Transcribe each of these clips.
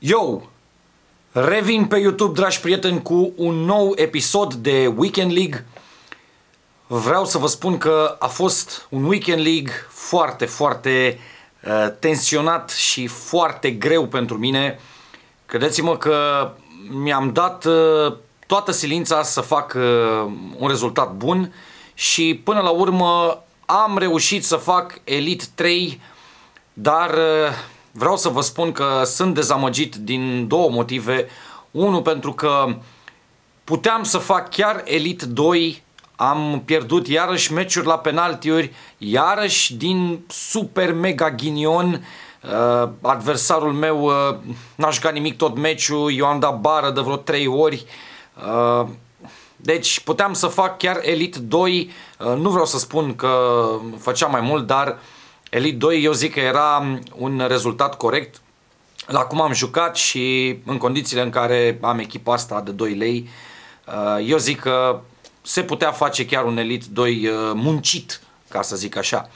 Yo! Revin pe YouTube, dragi prieteni, cu un nou episod de Weekend League. Vreau să vă spun că a fost un Weekend League foarte, foarte uh, tensionat și foarte greu pentru mine. Credeți-mă că mi-am dat uh, toată silința să fac uh, un rezultat bun și până la urmă am reușit să fac Elite 3, dar uh, vreau să vă spun că sunt dezamăgit din două motive. Unul pentru că puteam să fac chiar Elite 2, am pierdut iarăși meciuri la penaltiuri, iarăși din super mega ghinion. Uh, adversarul meu uh, n-aș jucat nimic tot meciul, eu am dat bară de vreo 3 ori. Uh, deci puteam să fac chiar Elite 2, uh, nu vreau să spun că făceam mai mult, dar Elite 2 eu zic că era un rezultat corect la cum am jucat și în condițiile în care am echipa asta de 2 lei, uh, eu zic că se putea face chiar un Elite 2 muncit, ca să zic așa.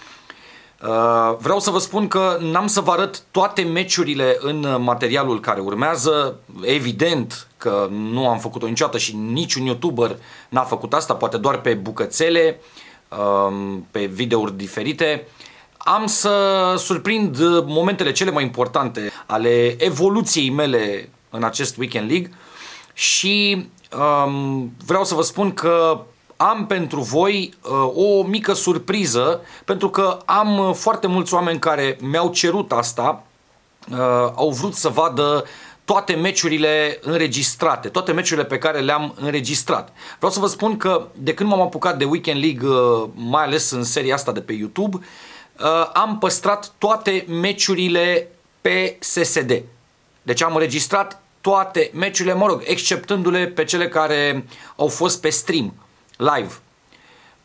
Uh, vreau să vă spun că n-am să vă arăt toate meciurile în materialul care urmează. Evident că nu am făcut-o niciodată și niciun youtuber n-a făcut asta, poate doar pe bucățele, um, pe videouri diferite. Am să surprind momentele cele mai importante ale evoluției mele în acest Weekend League și um, vreau să vă spun că am pentru voi uh, o mică surpriză, pentru că am uh, foarte mulți oameni care mi-au cerut asta, uh, au vrut să vadă toate meciurile înregistrate, toate meciurile pe care le-am înregistrat. Vreau să vă spun că de când m-am apucat de Weekend League, uh, mai ales în seria asta de pe YouTube, uh, am păstrat toate meciurile pe SSD. Deci am înregistrat toate meciurile, mă rog, exceptându-le pe cele care au fost pe stream live.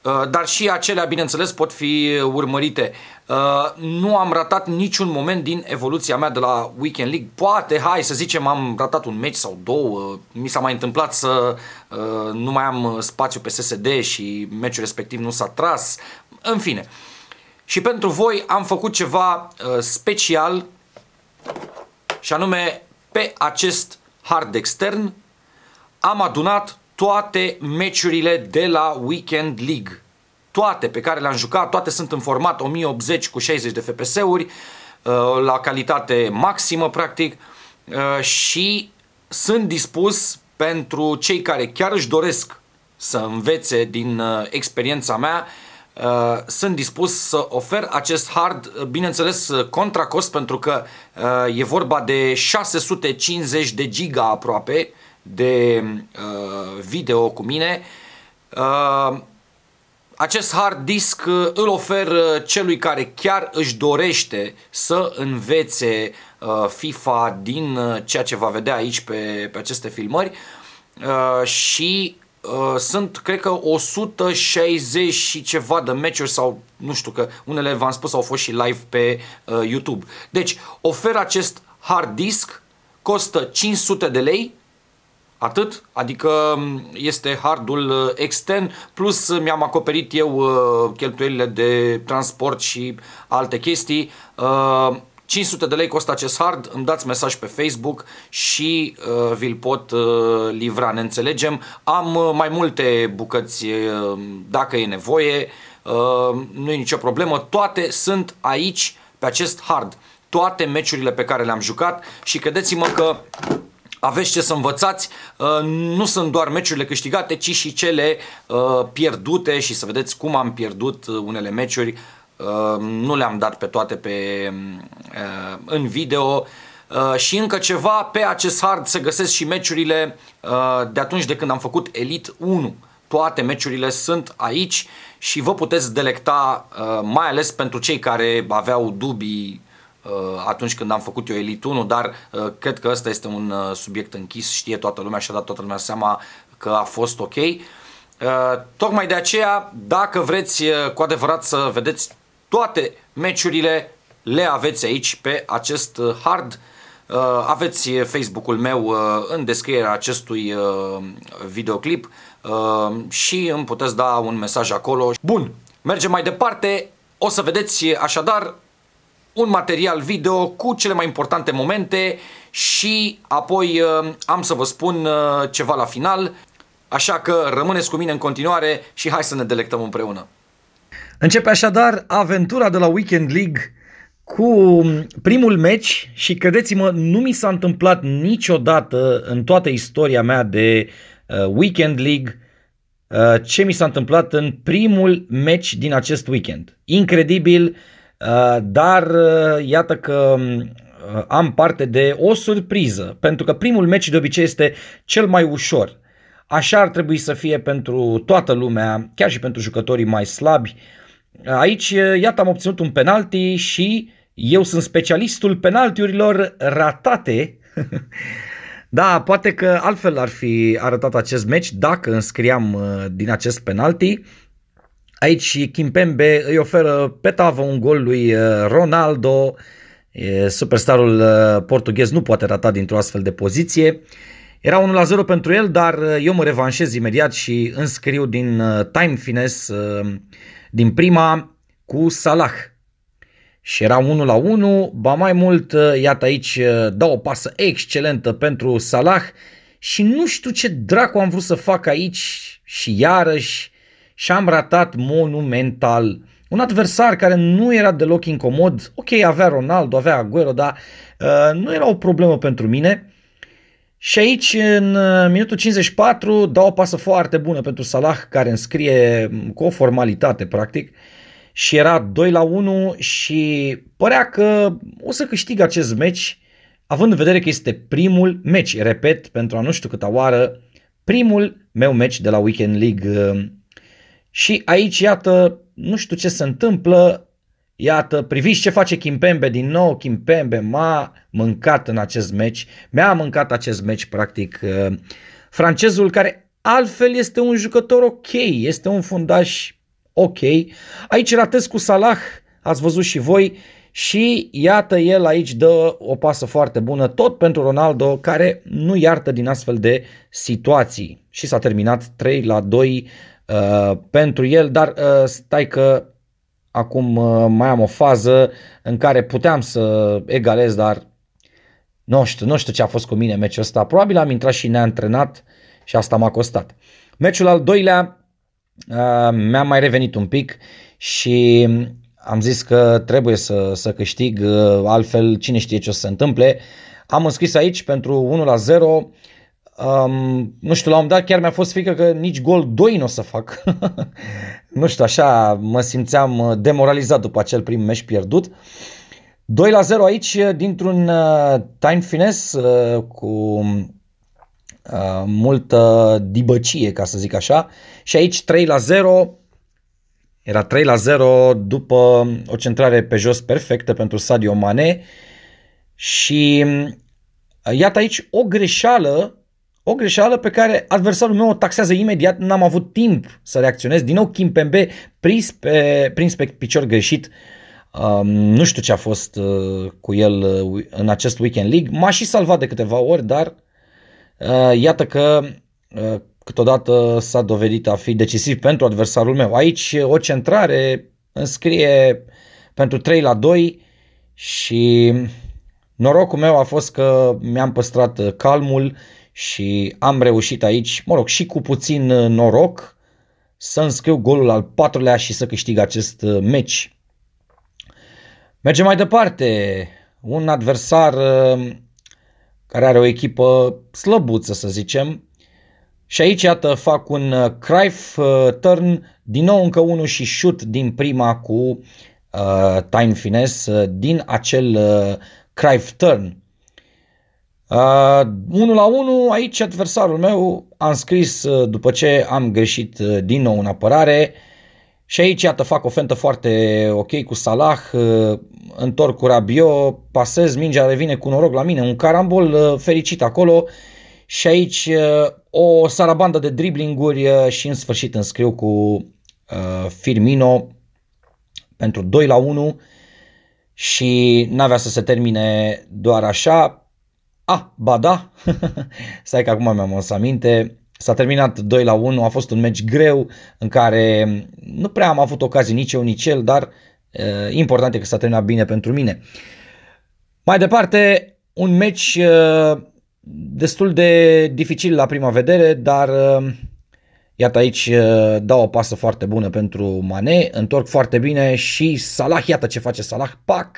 Uh, dar și acelea, bineînțeles, pot fi urmărite. Uh, nu am ratat niciun moment din evoluția mea de la Weekend League. Poate, hai să zicem, am ratat un meci sau două. Mi s-a mai întâmplat să uh, nu mai am spațiu pe SSD și meciul respectiv nu s-a tras. În fine. Și pentru voi am făcut ceva special și anume pe acest hard extern am adunat toate meciurile de la Weekend League. Toate pe care le-am jucat, toate sunt în format 1080 cu 60 de FPS-uri, uh, la calitate maximă practic uh, și sunt dispus pentru cei care chiar își doresc să învețe din uh, experiența mea Uh, sunt dispus să ofer acest hard, bineînțeles contra cost pentru că uh, e vorba de 650 de giga aproape de uh, video cu mine. Uh, acest hard disk uh, îl ofer uh, celui care chiar își dorește să învețe uh, FIFA din uh, ceea ce va vedea aici pe, pe aceste filmări uh, și uh, sunt, cred că 160 și ceva de meciuri sau nu știu că unele v-am spus au fost și live pe uh, YouTube. Deci ofer acest hard disk, costă 500 de lei Atât, adică este hardul uh, extern, plus uh, mi-am acoperit eu uh, cheltuielile de transport și alte chestii. 500 de lei costă acest hard, îmi dați mesaj pe Facebook și uh, vi-l pot uh, livra, ne înțelegem. Am uh, mai multe bucăți uh, dacă e nevoie, uh, nu e nicio problemă, toate sunt aici pe acest hard. Toate meciurile pe care le-am jucat și credeți-mă că aveți ce să învățați, uh, nu sunt doar meciurile câștigate, ci și cele uh, pierdute și să vedeți cum am pierdut uh, unele meciuri. Nu le-am dat pe toate pe, în video. Și încă ceva, pe acest hard se găsesc și meciurile de atunci de când am făcut Elite 1. Toate meciurile sunt aici și vă puteți delecta, mai ales pentru cei care aveau dubii Uh, atunci când am făcut eu Elite 1, dar uh, cred că ăsta este un uh, subiect închis, știe toată lumea și a dat toată lumea seama că a fost ok. Tocmai de aceea, dacă vreți cu adevărat să vedeți toate meciurile, le aveți aici pe acest hard. Aveți Facebook-ul meu în descrierea acestui videoclip și îmi puteți da un mesaj acolo. Bun, mergem mai departe. O să vedeți așadar un material video cu cele mai importante momente și apoi uh, am să vă spun uh, ceva la final. Așa că rămâneți cu mine în continuare și hai să ne delectăm împreună. Începe așadar aventura de la Weekend League cu primul meci și credeți-mă, nu mi s-a întâmplat niciodată în toată istoria mea de uh, Weekend League uh, ce mi s-a întâmplat în primul meci din acest weekend. Incredibil, uh, dar uh, iată că uh, am parte de o surpriză, pentru că primul meci de obicei este cel mai ușor. Așa ar trebui să fie pentru toată lumea, chiar și pentru jucătorii mai slabi. Aici, iată, am obținut un penalti și eu sunt specialistul penaltiurilor ratate. da, poate că altfel ar fi arătat acest meci dacă înscriam uh, din acest penalti. Aici Kimpembe îi oferă pe tavă un gol lui uh, Ronaldo. Superstarul uh, portughez nu poate rata dintr-o astfel de poziție. Era 1 la 0 pentru el, dar eu mă revanșez imediat și înscriu din time finesse din prima cu Salah și era 1 la 1, ba mai mult, uh, iată aici, uh, dau o pasă excelentă pentru Salah și nu știu ce dracu am vrut să fac aici și iarăși și am ratat monumental. Un adversar care nu era deloc incomod, ok, avea Ronaldo, avea Aguero, dar uh, nu era o problemă pentru mine. Și aici, în uh, minutul 54, dau o pasă foarte bună pentru Salah, care înscrie cu o formalitate, practic. Uh, și era 2 la 1 și părea că o să câștig acest meci, având în vedere că este primul meci, repet, pentru a nu știu câta oară, primul meu meci de la Weekend League. Și aici, iată, nu știu ce se întâmplă, iată, priviți ce face Kimpembe din nou, Kimpembe m-a mâncat în acest meci, mi-a mâncat acest meci, practic, francezul care altfel este un jucător ok, este un fundaș ok. Aici ratez cu Salah, ați văzut și voi, și iată el aici dă o pasă foarte bună, tot pentru Ronaldo, care nu iartă din astfel de situații. Și s-a terminat 3 la 2 uh, pentru el, dar uh, stai că acum uh, mai am o fază în care puteam să egalez, dar nu știu, nu știu ce a fost cu mine meciul ăsta. Probabil am intrat și neantrenat și asta m-a costat. Meciul al doilea uh, mi-a mai revenit un pic și am zis că trebuie să, să câștig, uh, altfel cine știe ce o să se întâmple. Am înscris aici pentru 1 la 0, Um, nu știu, la un dat chiar mi-a fost frică că nici gol 2 nu o să fac. nu știu, așa mă simțeam uh, demoralizat după acel prim meci pierdut. 2 la 0 aici dintr-un uh, time finesse uh, cu Uh, multă dibăcie, ca să zic așa. Și aici 3 la 0, era 3 la 0 după o centrare pe jos perfectă pentru Sadio Mane și uh, iată aici o greșeală o greșeală pe care adversarul meu o taxează imediat, n-am avut timp să reacționez. Din nou Kim Pembe prins pe, prins pe picior greșit. Um, nu știu ce a fost uh, cu el uh, în acest Weekend League. M-a și salvat de câteva ori, dar Uh, iată că uh, câteodată s-a dovedit a fi decisiv pentru adversarul meu. Aici o centrare înscrie pentru 3 la 2 și norocul meu a fost că mi-am păstrat calmul și am reușit aici, mă rog, și cu puțin noroc să înscriu golul al patrulea și să câștig acest meci. Mergem mai departe. Un adversar uh, care are o echipă slăbuță, să zicem. Și aici, iată, fac un uh, Cruyff uh, turn, din nou încă unul și shoot din prima cu uh, time finesse uh, din acel uh, Cruyff turn. Uh, 1 la 1, aici adversarul meu a înscris uh, după ce am greșit uh, din nou în apărare. Și aici, iată, fac o fentă foarte ok cu Salah, uh, întorc cu Rabio, pasez, mingea revine cu noroc la mine, un carambol uh, fericit acolo. Și aici uh, o sarabandă de driblinguri și în sfârșit înscriu cu Firmino pentru 2 la 1 și n-avea să se termine doar așa. Ah, ba da, stai că acum mi-am să aminte, S-a terminat 2 la 1, a fost un meci greu în care nu prea am avut ocazii nici eu, nici el, dar Uh, important e că s-a terminat bine pentru mine. Mai departe, un meci uh, destul de dificil la prima vedere, dar uh, iată aici dau o pasă foarte bună pentru Mane, întorc foarte bine și Salah, iată ce face Salah, pac,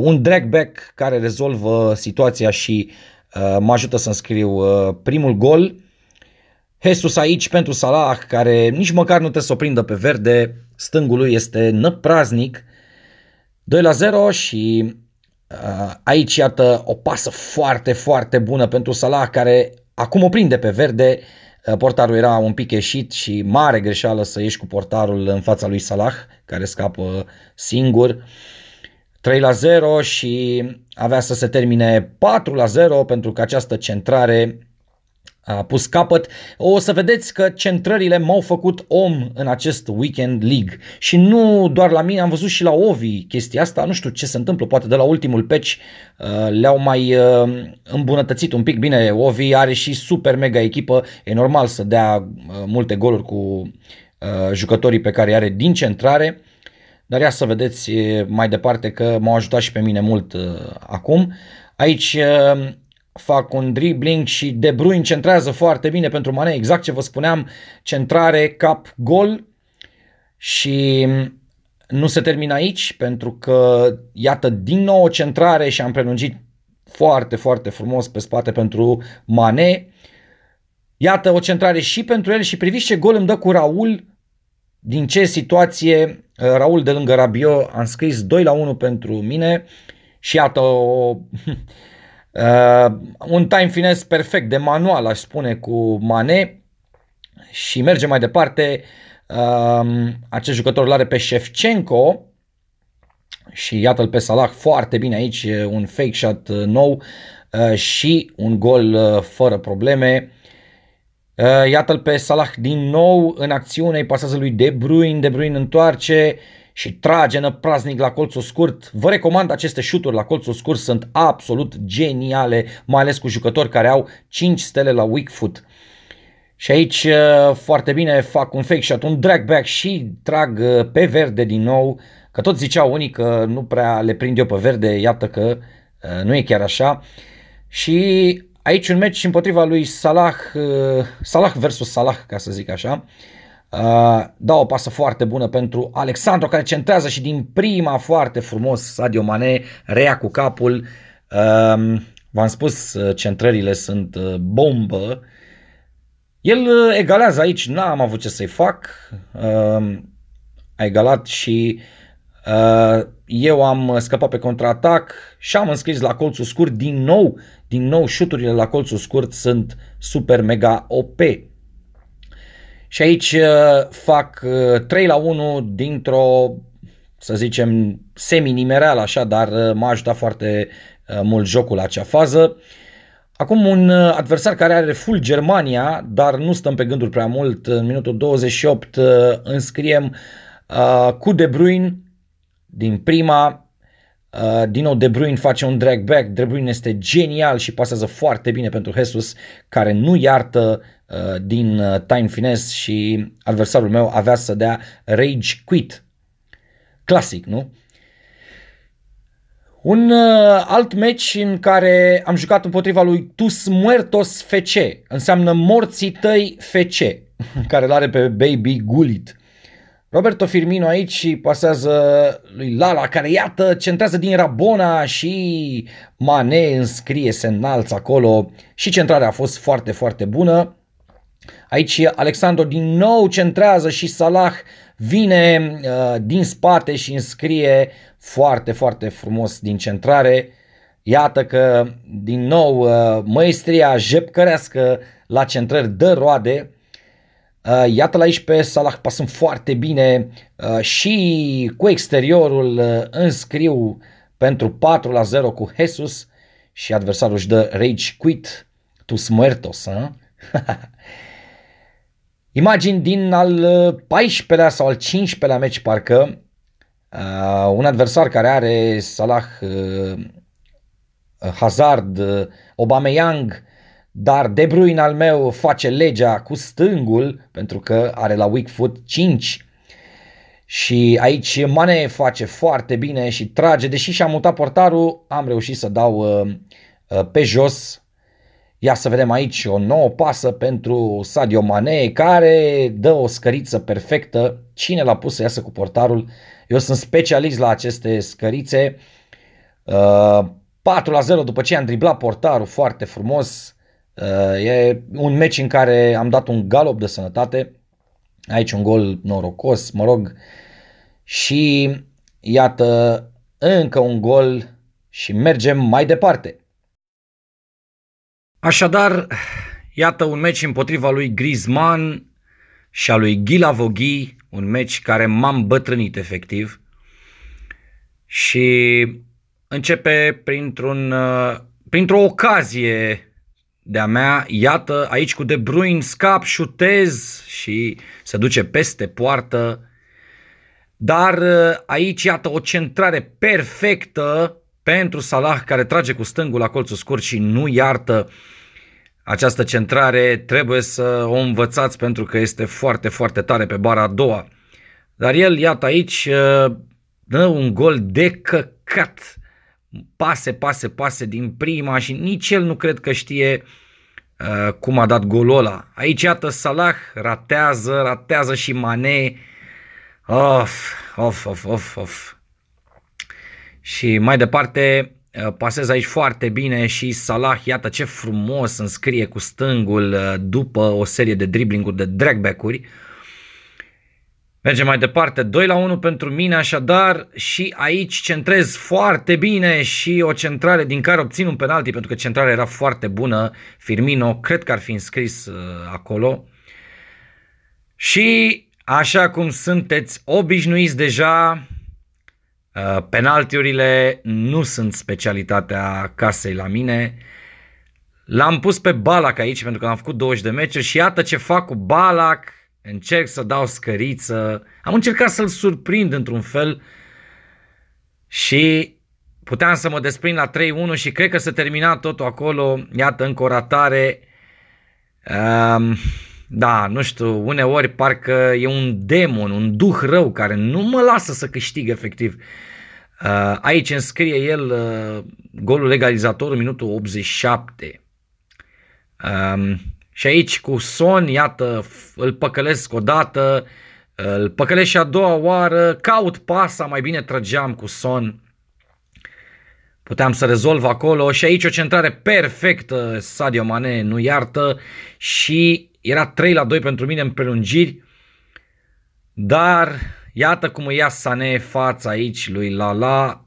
un drag back care rezolvă situația și mă ajută să înscriu primul gol. Jesus aici pentru Salah, care nici măcar nu trebuie să o prindă pe verde, stângul lui este năpraznic. 2 la 0 și uh, aici iată o pasă foarte, foarte bună pentru Salah, care acum o prinde pe verde. Uh, portarul era un pic ieșit și mare greșeală să ieși cu portarul în fața lui Salah, care scapă singur. 3 la 0 și avea să se termine 4 la 0 pentru că această centrare a pus capăt. O să vedeți că centrările m-au făcut om în acest Weekend League și nu doar la mine, am văzut și la Ovi chestia asta, nu știu ce se întâmplă, poate de la ultimul patch uh, le-au mai uh, îmbunătățit un pic. Bine, Ovi are și super mega echipă, e normal să dea uh, multe goluri cu jucătorii pe care are din centrare, dar ia să vedeți mai departe că m-au ajutat și pe mine mult acum. Aici fac un dribbling și De Bruyne centrează foarte bine pentru Mane, exact ce vă spuneam, centrare, cap, gol și nu se termină aici pentru că iată din nou o centrare și am prelungit foarte, foarte frumos pe spate pentru Mane. Iată o centrare și pentru el și priviți ce gol îmi dă cu Raul. Din ce situație Raul de lângă Rabio am scris 2 la 1 pentru mine și iată o Uh, un time finesse perfect de manual, aș spune, cu Mane și merge mai departe. Uh, acest jucător îl are pe Shevchenko și iată-l pe Salah foarte bine aici, un fake shot uh, nou uh, și un gol uh, fără probleme. Uh, iată-l pe Salah din nou în acțiune, îi pasează lui De Bruyne, De Bruyne întoarce și trage praznic la colțul scurt. Vă recomand aceste șuturi la colțul scurt, sunt absolut geniale, mai ales cu jucători care au 5 stele la weak foot. Și aici uh, foarte bine fac un fake shot, un drag back și trag uh, pe verde din nou, că tot ziceau unii că nu prea le prind eu pe verde, iată că uh, nu e chiar așa. Și aici un meci împotriva lui Salah, Salah versus Salah, ca să zic așa. Uh, da o pasă foarte bună pentru Alexandru care centrează și din prima foarte frumos Sadio Mane rea cu capul. Uh, v-am spus, uh, centrările sunt uh, bombă. El uh, egalează aici, n-am avut ce să-i fac. Uh, a egalat și uh, eu am scăpat pe contraatac și am înscris la colțul scurt din nou. Din nou, șuturile la colțul scurt sunt super mega OP. Și aici uh, fac 3 uh, la 1 dintr-o, să zicem, semi-nimereală așa, dar uh, m-a ajutat foarte mult jocul la acea fază. Acum un adversar care are full Germania, dar nu stăm pe gânduri prea mult. În minutul 28 înscriem uh, cu De Bruyne din prima. Uh, din nou De Bruyne face un drag back. De Bruyne este genial și pasează foarte bine pentru Jesus, care nu iartă Uh, din uh, time finesse și adversarul meu avea să dea rage quit. Clasic, nu? Un uh, alt match în care am jucat împotriva lui Tus Muertos FC, înseamnă morții tăi FC, care l are pe Baby Gullit. Roberto Firmino aici pasează lui Lala, care iată, centrează din Rabona și Mane înscrie, se înalță acolo și centrarea a fost foarte, foarte bună. Aici Alexandru din nou centrează și Salah vine uh, din spate și înscrie foarte, foarte frumos din centrare. Iată că din nou uh, măestria jepcărească la centrări dă roade. Uh, iată-l aici pe Salah pasând foarte bine uh, și cu exteriorul uh, înscriu pentru 4 la 0 cu Jesus și adversarul își dă rage quit tus muertos. Imagini din al 14-lea uh, sau al 15-lea meci parcă, uh, un adversar care are Salah, uh, Hazard, uh, Aubameyang, dar De Bruyne al meu face legea cu stângul pentru că are la weak foot 5 Și aici Mane face foarte bine și trage, deși și-a mutat portarul, am reușit să dau uh, uh, pe jos. Ia să vedem aici o nouă pasă pentru Sadio Mane care dă o scăriță perfectă. Cine l-a pus să iasă cu portarul? Eu sunt specialist la aceste scărițe. Uh, 4 la 0 după ce am driblat portarul foarte frumos. Uh, e un meci în care am dat un galop de sănătate. Aici un gol norocos, mă rog. Și iată încă un gol și mergem mai departe. Așadar, iată un meci împotriva lui Griezmann și a lui Ghila Voghi, un meci care m-am bătrânit efectiv. Și începe printr-un, uh, printr-o ocazie de-a mea, iată, aici cu De Bruyne scap, șutez și se duce peste poartă. Dar uh, aici, iată, o centrare perfectă pentru Salah, care trage cu stângul la colțul scurt și nu iartă această centrare. Trebuie să o învățați pentru că este foarte, foarte tare pe bara a doua. Dar el, iată aici, uh, dă un gol de căcat pase, pase, pase din prima și nici el nu cred că știe uh, cum a dat golul ăla. Aici iată Salah ratează, ratează și Mane. Of, of, of, of, of. Și mai departe uh, pasez aici foarte bine și Salah, iată ce frumos înscrie cu stângul uh, după o serie de driblinguri, de dragback-uri. Uh, Mergem mai departe, 2 la 1 pentru mine, așadar și aici centrez foarte bine și o centrare din care obțin un penalti pentru că centrarea era foarte bună. Firmino cred că ar fi înscris uh, acolo. Și așa cum sunteți obișnuiți deja, uh, penaltiurile nu sunt specialitatea casei la mine. L-am pus pe Balac aici pentru că am făcut 20 de meciuri și iată ce fac cu Balac încerc să dau scăriță, am încercat să-l surprind într-un fel și puteam să mă desprind la 3-1 și cred că s-a terminat totul acolo, iată încă o ratare. Um, da, nu știu, uneori parcă e un demon, un duh rău care nu mă lasă să câștig efectiv. Uh, aici înscrie el uh, golul legalizatorul minutul 87. Um, și aici cu Son, iată, îl păcălesc o dată, îl păcălesc și a doua oară, caut pasa, mai bine trăgeam cu Son. Puteam să rezolv acolo și aici o centrare perfectă, Sadio Mane nu iartă și era 3 la 2 pentru mine în prelungiri. Dar iată cum îi ia Sané fața aici lui Lala,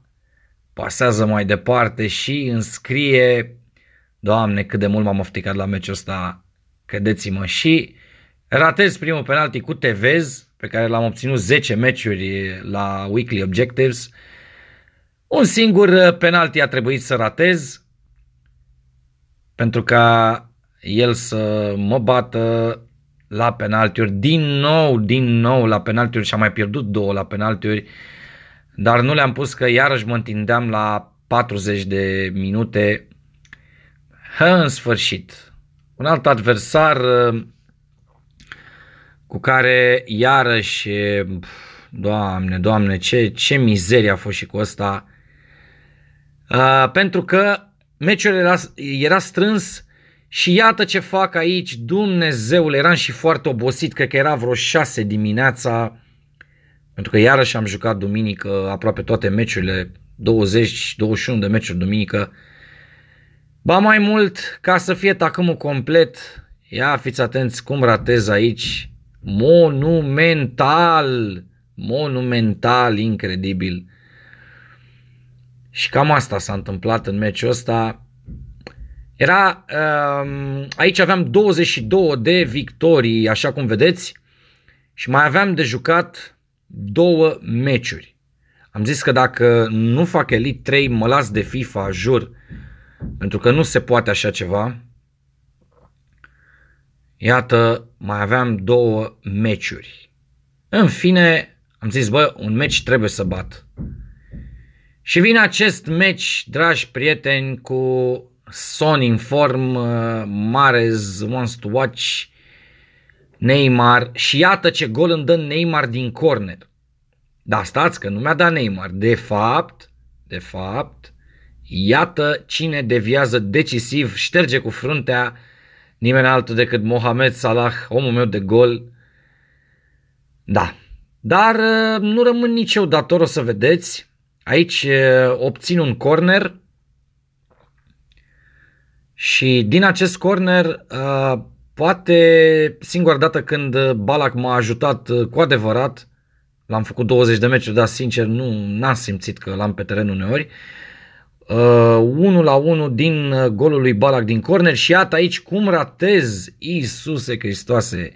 pasează mai departe și înscrie, Doamne cât de mult m-am ofticat la meciul ăsta, credeți-mă, și ratez primul penalti cu Tevez, pe care l-am obținut 10 meciuri la Weekly Objectives. Un singur uh, penalti a trebuit să ratez, pentru ca el să mă bată la penaltiuri, din nou, din nou la penaltiuri și am mai pierdut două la penaltiuri, dar nu le-am pus că iarăși mă întindeam la 40 de minute. În sfârșit, un alt adversar uh, cu care iarăși, doamne, doamne, ce, ce mizerie a fost și cu ăsta. Uh, pentru că meciul era, era strâns și iată ce fac aici, Dumnezeul, eram și foarte obosit, cred că era vreo 6 dimineața, pentru că iarăși am jucat duminică aproape toate meciurile, 20-21 de meciuri duminică, Ba mai mult, ca să fie tacâmul complet, ia fiți atenți cum ratez aici, monumental, monumental, incredibil. Și cam asta s-a întâmplat în meciul ăsta. Era, um, aici aveam 22 de victorii, așa cum vedeți, și mai aveam de jucat două meciuri. Am zis că dacă nu fac Elite 3, mă las de FIFA, jur. Pentru că nu se poate așa ceva. Iată, mai aveam două meciuri. În fine, am zis, bă, un meci trebuie să bat. Și vine acest meci, dragi prieteni, cu Son in form, uh, Mares wants to watch, Neymar și iată ce gol îmi dă Neymar din corner. Da, stați că nu mi-a dat Neymar. De fapt, de fapt, iată cine deviază decisiv, șterge cu fruntea nimeni altul decât Mohamed Salah, omul meu de gol. Da, dar uh, nu rămân nici eu dator, o să vedeți. Aici uh, obțin un corner și din acest corner uh, poate singura dată când Balak m-a ajutat cu adevărat, l-am făcut 20 de meciuri, dar sincer nu n-am simțit că l-am pe teren uneori. Uh, 1 la 1 din golul lui Balak din corner și iată aici cum ratez Iisuse Hristoase.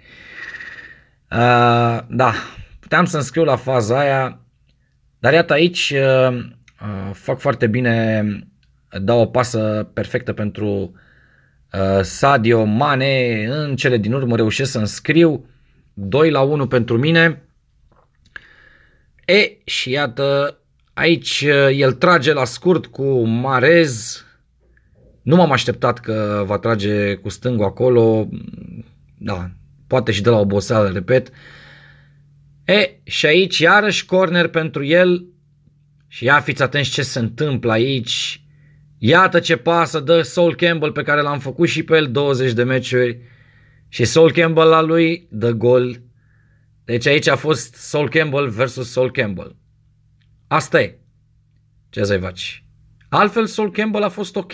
Uh, da, puteam să-mi scriu la faza aia, dar iată aici uh, uh, fac foarte bine, dau o pasă perfectă pentru uh, Sadio Mane, în cele din urmă reușesc să înscriu 2 la 1 pentru mine. E, și iată, aici el trage la scurt cu Marez. Nu m-am așteptat că va trage cu stângul acolo. Da, poate și de la oboseală, repet. Uh, E, și aici iarăși corner pentru el și ia fiți atenți ce se întâmplă aici. Iată ce pasă dă Saul Campbell pe care l-am făcut și pe el 20 de meciuri și Saul Campbell la lui dă gol. Deci aici a fost Saul Campbell versus Saul Campbell. Asta e. Ce să-i faci? Altfel Saul Campbell a fost ok.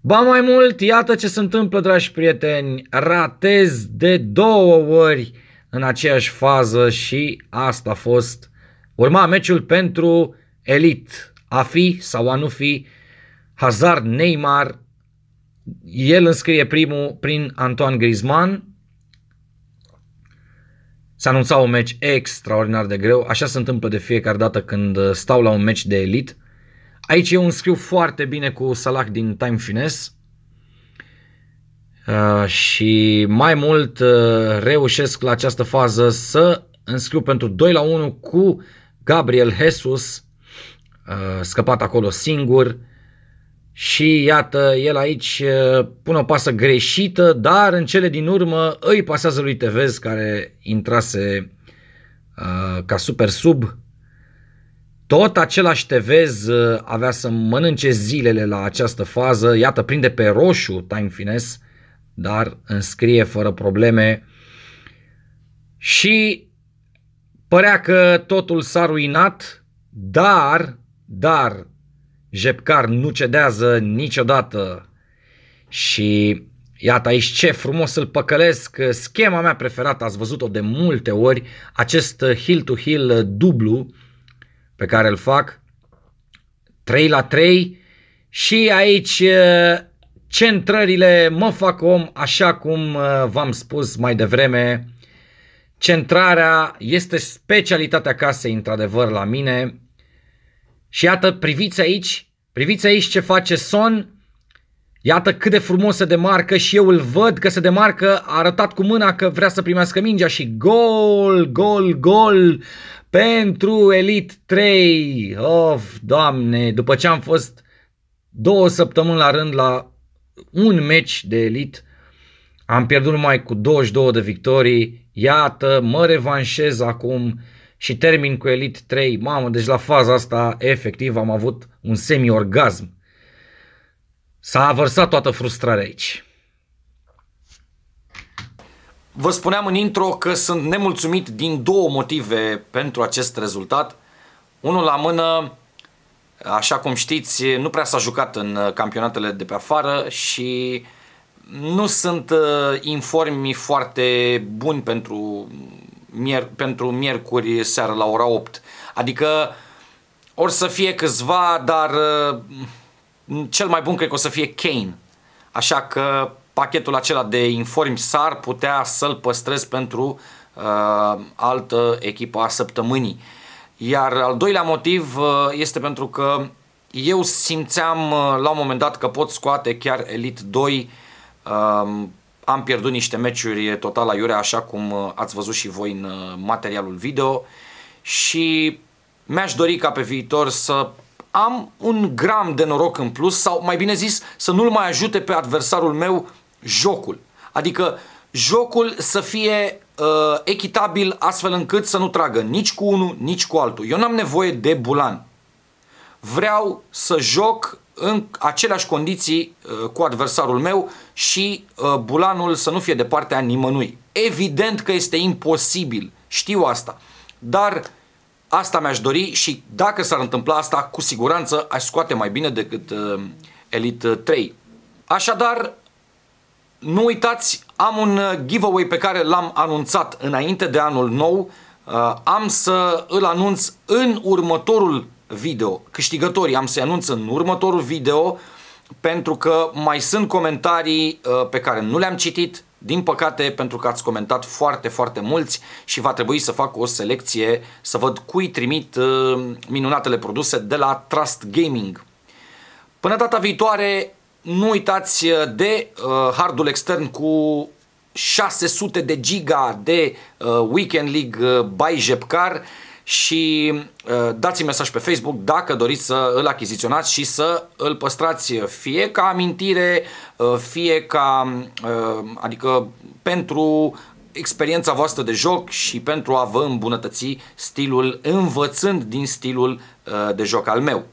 Ba mai mult, iată ce se întâmplă, dragi prieteni. Ratez de două ori în aceeași fază și asta a fost urma meciul pentru elit. A fi sau a nu fi Hazard Neymar, el înscrie primul prin Antoine Griezmann. Se anunța un meci extraordinar de greu, așa se întâmplă de fiecare dată când stau la un meci de elit. Aici eu înscriu foarte bine cu Salah din Time Finesse. Uh, și mai mult uh, reușesc la această fază să înscriu pentru 2 la 1 cu Gabriel Jesus, uh, scăpat acolo singur. Și iată, el aici pune o pasă greșită, dar în cele din urmă îi pasează lui Tevez care intrase ca super sub. Tot același Tevez avea să mănânce zilele la această fază, iată prinde pe roșu Time Finesse dar înscrie fără probleme și părea că totul s-a ruinat, dar, dar, Jepcar nu cedează niciodată și iată aici ce frumos îl păcălesc, schema mea preferată, ați văzut-o de multe ori, acest hill-to-hill dublu pe care îl fac, 3 la 3 și aici Centrările mă fac om, așa cum uh, v-am spus mai devreme. Centrarea este specialitatea casei, într-adevăr, la mine. Și iată, priviți aici, priviți aici ce face Son. Iată cât de frumos se demarcă și eu îl văd că se demarcă, a arătat cu mâna că vrea să primească mingea și gol, gol, gol pentru Elite 3. Of, doamne, după ce am fost două săptămâni la rând la un meci de elit, am pierdut numai cu 22 de victorii, iată, mă revanșez acum și termin cu Elite 3. Mamă, deci la faza asta efectiv am avut un semi-orgasm. S-a avărsat toată frustrarea aici. Vă spuneam în intro că sunt nemulțumit din două motive pentru acest rezultat. Unul la mână, Așa cum știți, nu prea s-a jucat în uh, campionatele de pe afară și nu sunt uh, informi foarte buni pentru, mier- pentru miercuri seară la ora 8. Adică or să fie câțiva, dar uh, cel mai bun cred că o să fie Kane. Așa că pachetul acela de informi s-ar putea să-l păstrez pentru uh, altă echipă a săptămânii. Iar al doilea motiv uh, este pentru că eu simțeam uh, la un moment dat că pot scoate chiar Elite 2. Um, am pierdut niște meciuri total aiurea, așa cum uh, ați văzut și voi în materialul video. Și mi-aș dori ca pe viitor să am un gram de noroc în plus sau mai bine zis să nu-l mai ajute pe adversarul meu jocul. Adică jocul să fie uh, echitabil astfel încât să nu tragă nici cu unul, nici cu altul. Eu n-am nevoie de bulan. Vreau să joc în aceleași condiții uh, cu adversarul meu și uh, bulanul să nu fie de partea nimănui. Evident că este imposibil, știu asta, dar asta mi-aș dori și dacă s-ar întâmpla asta, cu siguranță aș scoate mai bine decât uh, Elite 3. Așadar, nu uitați, am un uh, giveaway pe care l-am anunțat înainte de anul nou. Uh, am să îl anunț în următorul video. Câștigătorii am să-i anunț în următorul video pentru că mai sunt comentarii uh, pe care nu le-am citit, din păcate pentru că ați comentat foarte, foarte mulți și va trebui să fac o selecție să văd cui trimit minunatele produse de la Trust Gaming. Până data viitoare, nu uitați uh, de uh, hardul extern cu 600 de giga de uh, Weekend League uh, by Jepcar și uh, dați mesaj pe Facebook dacă doriți să îl achiziționați și să îl păstrați fie ca amintire, uh, fie ca, uh, adică pentru experiența voastră de joc și pentru a vă îmbunătăți stilul, învățând din stilul uh, de joc al meu.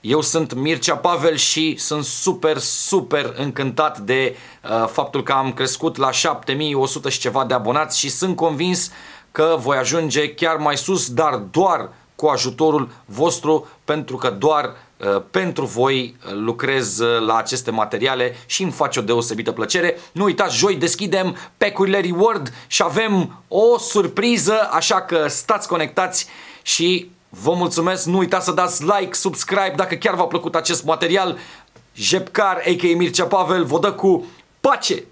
Eu sunt Mircea Pavel și sunt super, super încântat de uh, faptul că am crescut la 7100 și ceva de abonați și sunt convins că voi ajunge chiar mai sus, dar doar cu ajutorul vostru, pentru că doar uh, pentru voi lucrez uh, la aceste materiale și îmi face o deosebită plăcere. Nu uitați, joi deschidem pecurile reward și avem o surpriză, așa că stați conectați și Vă mulțumesc, nu uitați să dați like, subscribe dacă chiar v-a plăcut acest material. Jepcar, a.k.a. Mircea Pavel, vă dă cu pace!